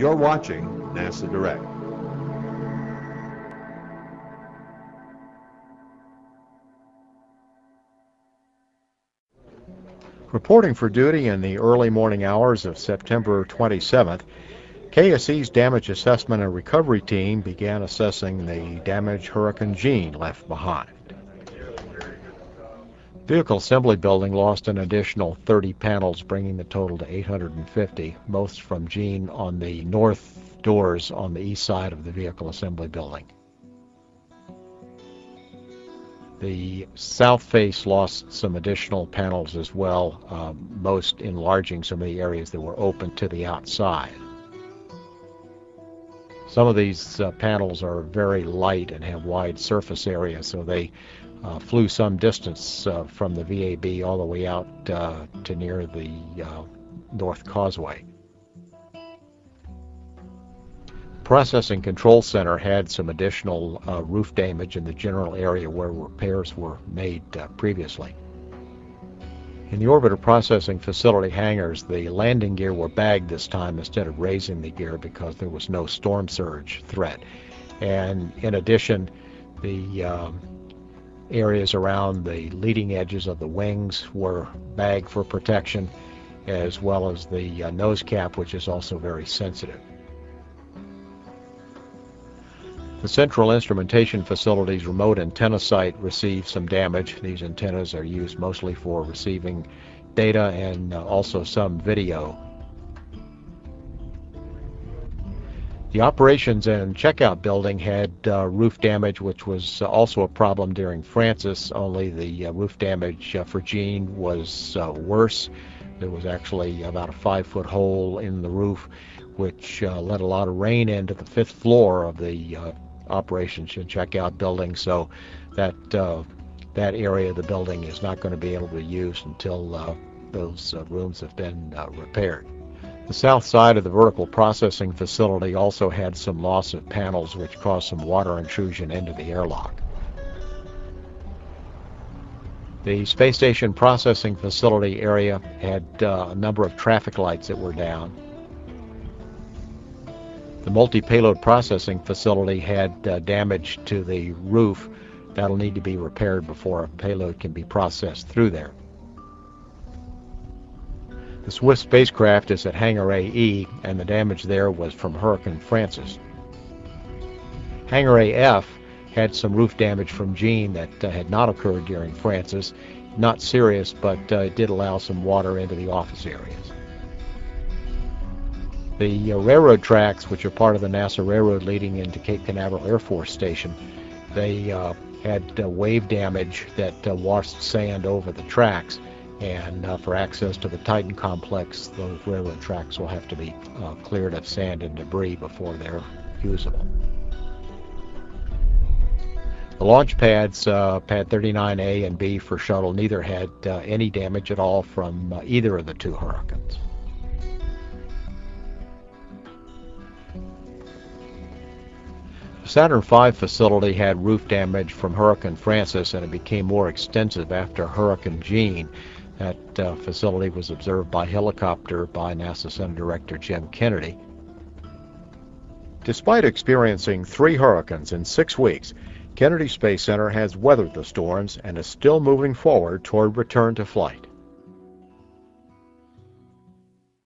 You're watching NASA Direct. Reporting for duty in the early morning hours of September 27th, KSC's Damage Assessment and Recovery Team began assessing the damage Hurricane Jeanne left behind. Vehicle assembly building lost an additional 30 panels, bringing the total to 850, most from Jeanne on the north doors on the east side of the vehicle assembly building. The south face lost some additional panels as well, um, most enlarging some of the areas that were open to the outside. Some of these uh, panels are very light and have wide surface area, so they uh, flew some distance uh, from the VAB all the way out uh, to near the uh, North Causeway. Processing Control Center had some additional uh, roof damage in the general area where repairs were made previously. In the orbiter processing facility hangars, the landing gear were bagged this time instead of raising the gear because there was no storm surge threat. And in addition, the um, areas around the leading edges of the wings were bagged for protection, as well as the uh, nose cap, which is also very sensitive. The Central Instrumentation Facility's remote antenna site received some damage. These antennas are used mostly for receiving data and uh, also some video. The operations and checkout building had uh, roof damage, which was uh, also a problem during Frances, only the uh, roof damage for Jeanne was worse. There was actually about a five foot hole in the roof, which let a lot of rain into the fifth floor of the operations and checkout buildings. So that uh, that area of the building is not going to be able to be used until uh, those uh, rooms have been uh, repaired. The south side of the vertical processing facility also had some loss of panels which caused some water intrusion into the airlock. The space station processing facility area had uh, a number of traffic lights that were down. The multi-payload processing facility had uh, damage to the roof. That'll need to be repaired before a payload can be processed through there. The Swift spacecraft is at Hangar AE, and the damage there was from Hurricane Frances. Hangar AF had some roof damage from Jeanne that uh, had not occurred during Frances. Not serious, but uh, it did allow some water into the office areas. The uh, railroad tracks, which are part of the NASA Railroad leading into Cape Canaveral Air Force Station, they uh, had uh, wave damage that uh, washed sand over the tracks. And uh, for access to the Titan complex, those railroad tracks will have to be uh, cleared of sand and debris before they're usable. The launch pads, pad 39A and B for shuttle, neither had any damage at all from either of the two hurricanes. Saturn V facility had roof damage from Hurricane Frances and it became more extensive after Hurricane Jeanne. That uh, facility was observed by helicopter by NASA Center Director Jim Kennedy. Despite experiencing three hurricanes in six weeks, Kennedy Space Center has weathered the storms and is still moving forward toward return to flight.